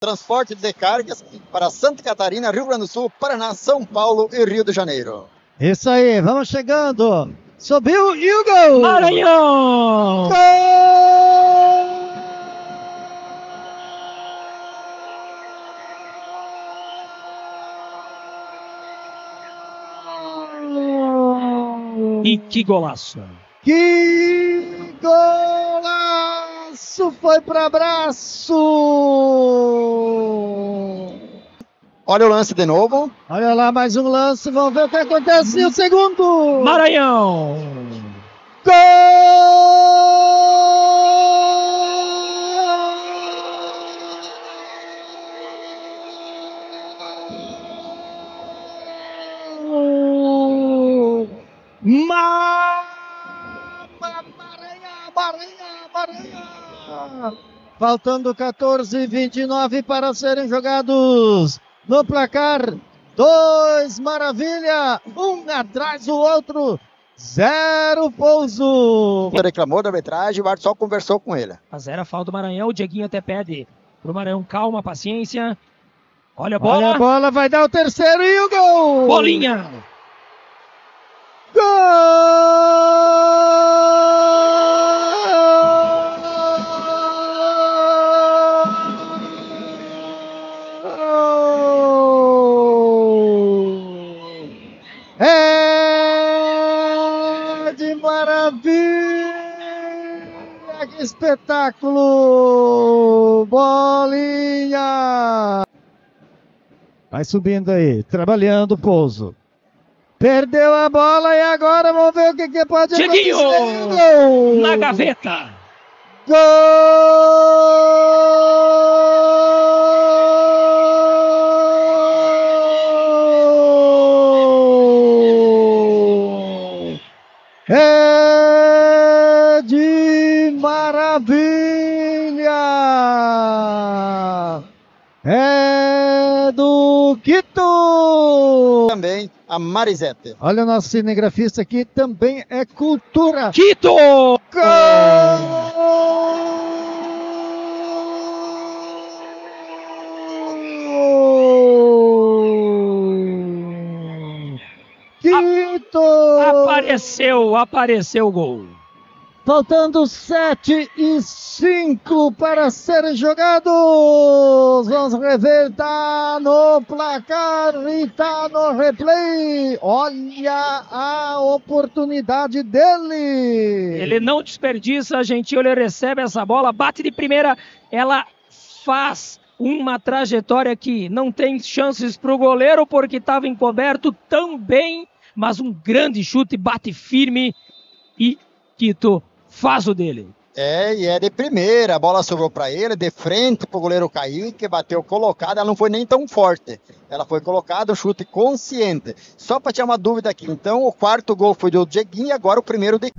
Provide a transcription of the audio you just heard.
transporte de cargas para Santa Catarina, Rio Grande do Sul, Paraná, São Paulo e Rio de Janeiro. Isso aí, vamos chegando. Subiu e o gol! Maranhão! E que golaço! Que golaço! Foi para abraço! Olha o lance de novo. Olha lá, mais um lance. Vamos ver o que acontece. O segundo. Maranhão. Gol! Ma... Maranhão, Maranhão, Maranhão. Faltando 14 e 29 para serem jogados no placar. Dois, maravilha! Um atrás do outro. Zero pouso. Reclamou da arbitragem, o árbitro só conversou com ele. A zero a falta do Maranhão. O Dieguinho até pede pro Maranhão calma, paciência. Olha a bola. Olha a bola, vai dar o terceiro e o gol! Bolinha! Gol! Maravilha! Que espetáculo! Bolinha! Vai subindo aí, trabalhando o pouso. Perdeu a bola e agora vamos ver o que, que pode acontecer. Gol! Na gaveta! Gol! É de maravilha! É do Quito! Também a Marisete. Olha o nosso cinegrafista aqui, também é cultura. Quito! Gol! Apareceu, apareceu o gol. Faltando 7 e 5 para serem jogados. Vamos rever, tá no placar e tá no replay. Olha a oportunidade dele. Ele não desperdiça, gentil, ele recebe essa bola, bate de primeira, ela faz uma trajetória que não tem chances para o goleiro porque estava encoberto tão bem, mas um grande chute, bate firme e Quito faz o dele. É, e é de primeira, a bola sobrou para ele, de frente pro goleiro Kaique, bateu colocada, ela não foi nem tão forte. Ela foi colocada, o chute consciente. Só para tirar uma dúvida aqui, então o quarto gol foi do Dieguinho e agora o primeiro de